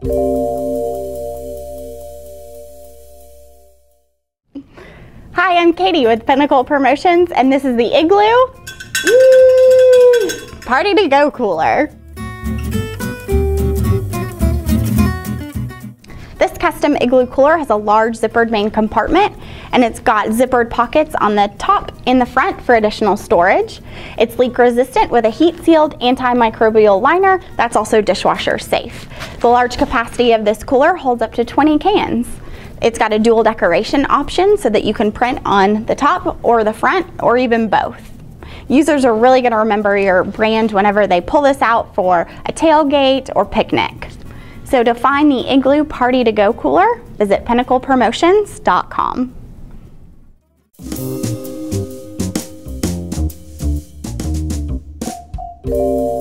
Hi, I'm Katie with Pinnacle Promotions, and this is the Igloo Woo! Party to Go Cooler. This custom igloo cooler has a large zippered main compartment and it's got zippered pockets on the top and the front for additional storage. It's leak resistant with a heat sealed antimicrobial liner that's also dishwasher safe. The large capacity of this cooler holds up to 20 cans. It's got a dual decoration option so that you can print on the top or the front or even both. Users are really going to remember your brand whenever they pull this out for a tailgate or picnic. So to find the Igloo Party to Go cooler, visit pinnaclepromotions.com. Música